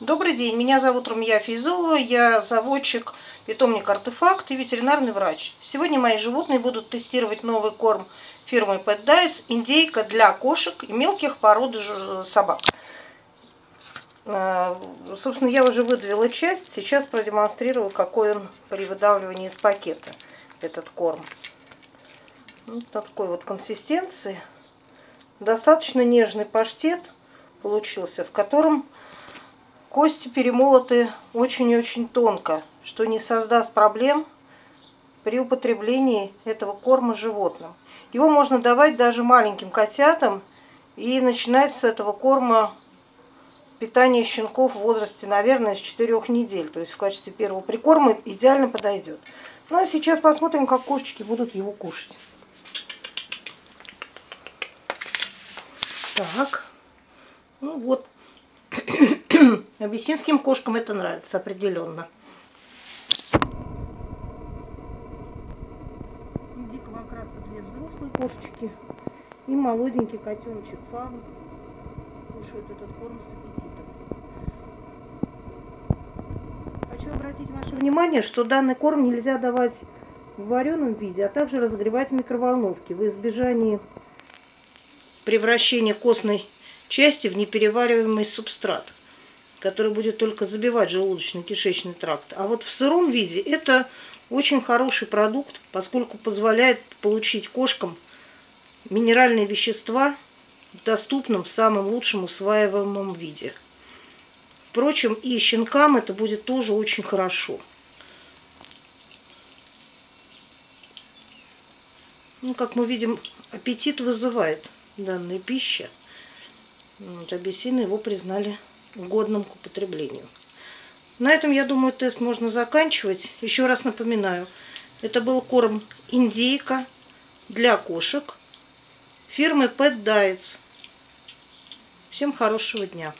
Добрый день, меня зовут Румия Фейзулова, я заводчик питомник Артефакт и ветеринарный врач. Сегодня мои животные будут тестировать новый корм фирмы Pet Diets, индейка для кошек и мелких пород собак. А, собственно, я уже выдавила часть, сейчас продемонстрирую, какой он при выдавливании из пакета, этот корм. Вот такой вот консистенции. Достаточно нежный паштет получился, в котором Кости перемолоты очень и очень тонко, что не создаст проблем при употреблении этого корма животным. Его можно давать даже маленьким котятам, и начинать с этого корма питание щенков в возрасте, наверное, с 4 недель. То есть в качестве первого прикорма идеально подойдет. Ну а сейчас посмотрим, как кошечки будут его кушать. Так, ну вот Абиссинским кошкам это нравится определенно. Дикого окраса две взрослые кошечки и молоденький котеночек фаун кушают этот корм с аппетитом. Хочу обратить ваше внимание, что данный корм нельзя давать в вареном виде, а также разогревать в микроволновке в избежании превращения костной части в неперевариваемый субстрат, который будет только забивать желудочно-кишечный тракт. А вот в сыром виде это очень хороший продукт, поскольку позволяет получить кошкам минеральные вещества в доступном, самом лучшем усваиваемом виде. Впрочем, и щенкам это будет тоже очень хорошо. Ну, как мы видим, аппетит вызывает данная пища. Вот, апельсины его признали годным к употреблению. На этом, я думаю, тест можно заканчивать. Еще раз напоминаю, это был корм индейка для кошек фирмы Pet Diets. Всем хорошего дня!